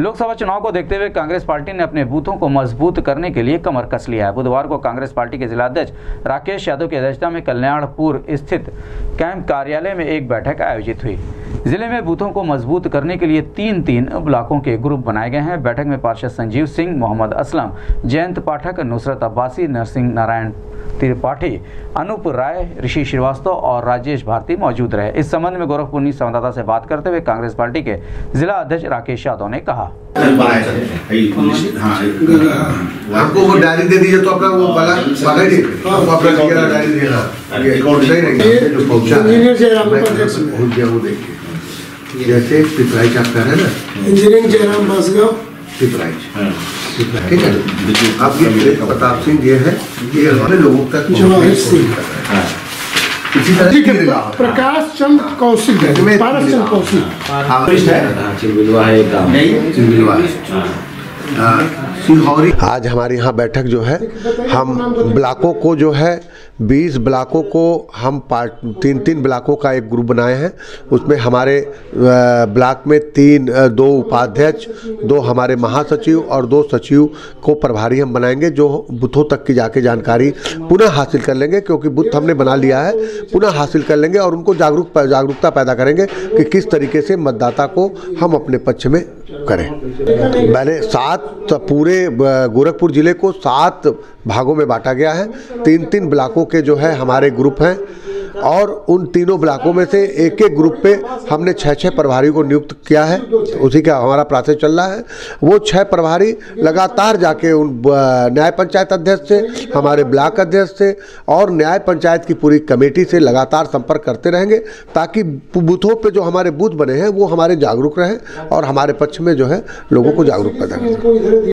लोकसभा चुनाव को देखते हुए कांग्रेस पार्टी ने अपने बूथों को मज़बूत करने के लिए कमर कस लिया है। बुधवार को कांग्रेस पार्टी के जिलाध्यक्ष राकेश यादव की अध्यक्षता में कल्याणपुर स्थित कैंप कार्यालय में एक बैठक आयोजित हुई। ज़िले में बूथों को मज़बूत करने के लिए तीन तीन ब्लॉकों के ग्रुप बनाए गए हैं। बैठक में पार्षद संजीव सिंह मोहम्मद असलम जयंत पाठक नुसरत अब्बासी नरसिंह नारायण त्रिपाठी अनूप राय ऋषि श्रीवास्तव और राजेश भारती मौजूद रहे। इस संबंध में गोरखपुर संवाददाता से बात करते हुए कांग्रेस पार्टी के जिला अध्यक्ष राकेश यादव ने कहा। आपको वो डायरी दे दीजिए तो अपना वो वाला वाला ही आपको डायरी सही रहेगा जो पहुँचा मैं पहुँच। गया वो देखिए जैसे पिपराइच आप है रहे हैं ना? इंजीनियरिंग जयराम बासगांव पिपराइच ठीक है? अब ये प्रताप सिंह ये है ये हमारे लोगों तक जवाहिर सिंह। इसी तरह ठीक से है प्रकाश चंद्र कौशिक है पारस चंद कौशिक। हाँ है चिलबिलवा है। आज हमारे यहाँ बैठक जो है, हम ब्लॉकों को जो है 20 ब्लॉकों को हम पार्ट, तीन तीन ब्लॉकों का एक ग्रुप बनाए हैं। उसमें हमारे ब्लॉक में तीन दो उपाध्यक्ष, दो हमारे महासचिव और दो सचिव को प्रभारी हम बनाएँगे, जो बूथों तक की जाके जानकारी पुनः हासिल कर लेंगे, क्योंकि बूथ हमने बना लिया है, पुनः हासिल कर लेंगे और उनको जागरूक, जागरूकता पैदा करेंगे कि किस तरीके से मतदाता को हम अपने पक्ष में करें। मैंने सात पूरे गोरखपुर ज़िले को सात भागों में बांटा गया है। तीन तीन ब्लाकों के जो है हमारे ग्रुप हैं। और उन तीनों ब्लॉकों में से एक एक ग्रुप पे हमने छः छः प्रभारी को नियुक्त किया है। उसी का हमारा प्रोसेस चल रहा है। वो छः प्रभारी लगातार जाके उन न्याय पंचायत अध्यक्ष से, हमारे ब्लॉक अध्यक्ष से और न्याय पंचायत की पूरी कमेटी से लगातार संपर्क करते रहेंगे ताकि बूथों पर जो हमारे बूथ बने हैं वो हमारे जागरूक रहें और हमारे पक्ष में जो है लोगों को जागरूक पैदा करें